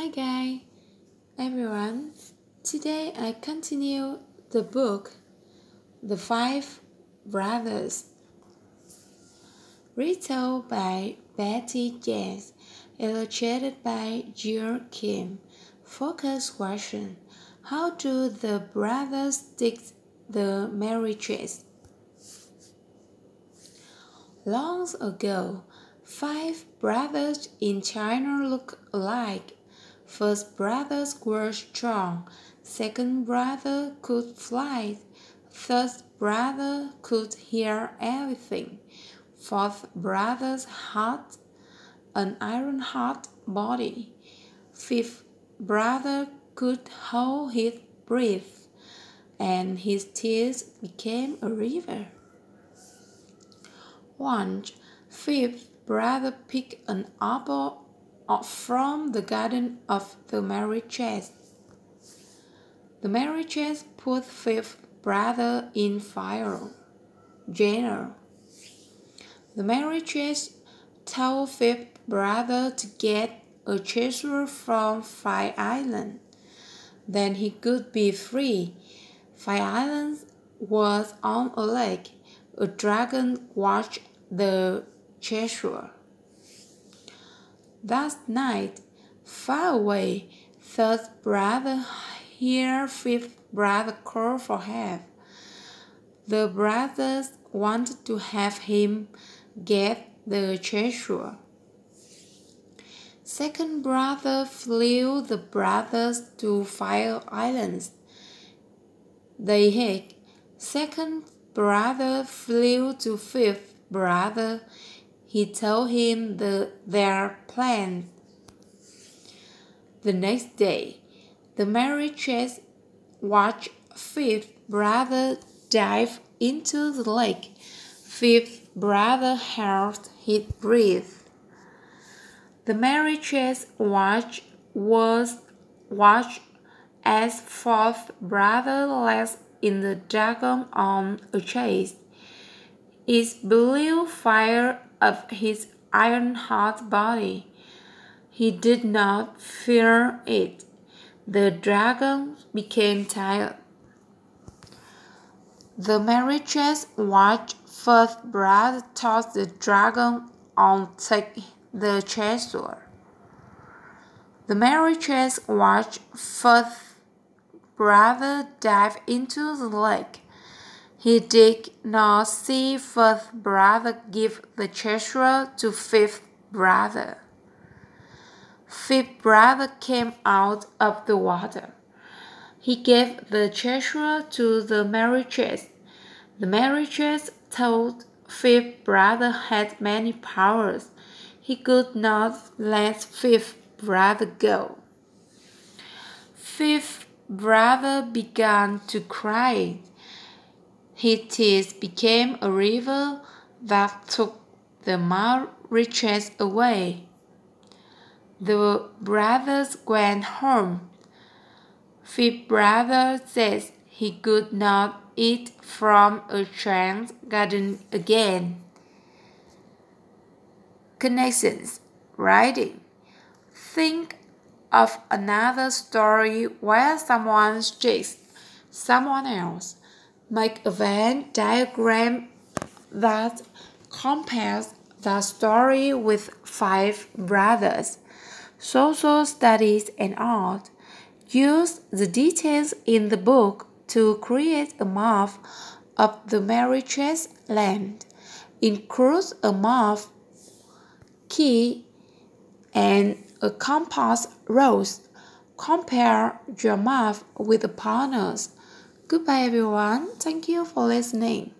Hi, guys, everyone. Today I continue the book The Five Brothers, written by Betty Jess, illustrated by Jill Kim. Focus question How do the brothers dig the marriages? Long ago, five brothers in China looked alike First brother were strong, second brother could fly, third brother could hear everything, fourth brother's heart, an iron hot body, fifth brother could hold his breath, and his tears became a river. Once, fifth brother picked an apple Uh, from the garden of the marriages. The marriages put fifth brother in fire. Jail. The marriages told fifth brother to get a treasure from Fire Island. Then he could be free. Fire Island was on a lake. A dragon watched the treasure. That night, far away, third brother hear fifth brother call for help. The brothers wanted to have him get the treasure. Second brother flew the brothers to Fire Islands. They hid. Second brother flew to fifth brother he told him the, their plan. The next day, the marriages watched fifth brother dive into the lake. Fifth brother held his breath. The marriages watch was watched as fourth brother led in the dragon on a chase. His blue fire of his iron hot body. He did not fear it. The dragon became tired. The marriages watched first blood toss the dragon on take the treasure. The marriages watched first brother dive into the lake. He did not see fourth brother give the treasure to fifth brother. Fifth brother came out of the water. He gave the treasure to the marriages. The marriages told fifth brother had many powers. He could not let fifth brother go. Fifth brother began to cry. His tears became a river that took the riches away. The brothers went home. Fifth brother says he could not eat from a trans garden again. Connections Writing Think of another story where someone chased someone else. Make a Venn diagram that compares the story with five brothers. Social studies and art. Use the details in the book to create a map of the marriage's land. Include a map, key, and a compass rose. Compare your map with the partners. Goodbye, everyone. Thank you for listening.